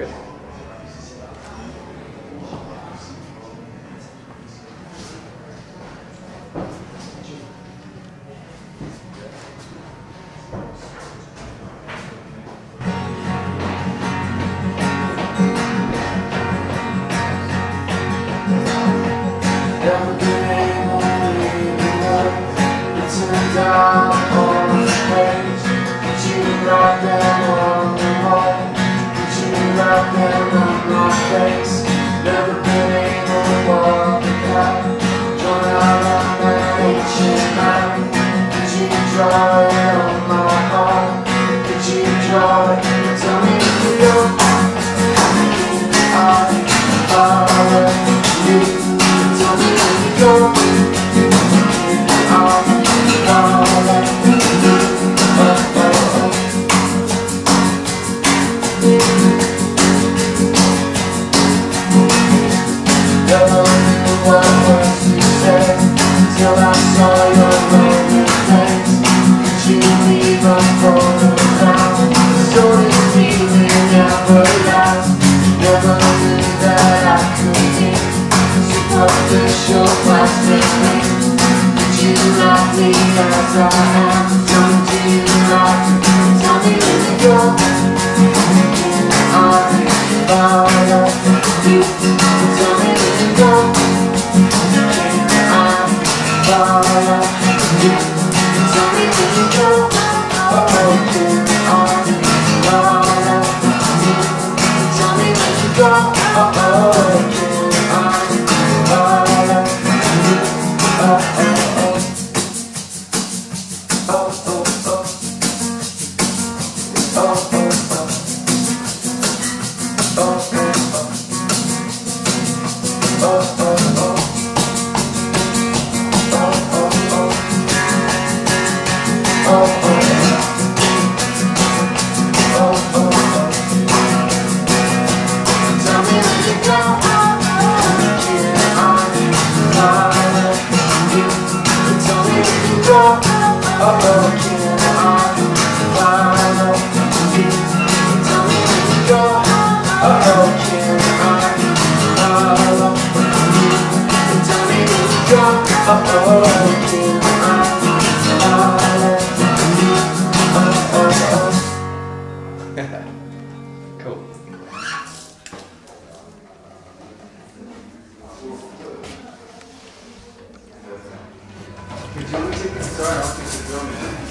Good. down on the page but you wrote them all right there on my face. Never been able to walk the path. Drawn out on that ancient map. Did you draw it on my heart? Did you draw it? What words till I saw your lonely face. You leave a photograph? So this feeling never lasts. Never knew that I could be superficial plastic. Did you love me as I am? Me, you love me? Tell me where to go. I you. Oh. Oh, oh. Cool. Could you take the guitar? I'll take the drum.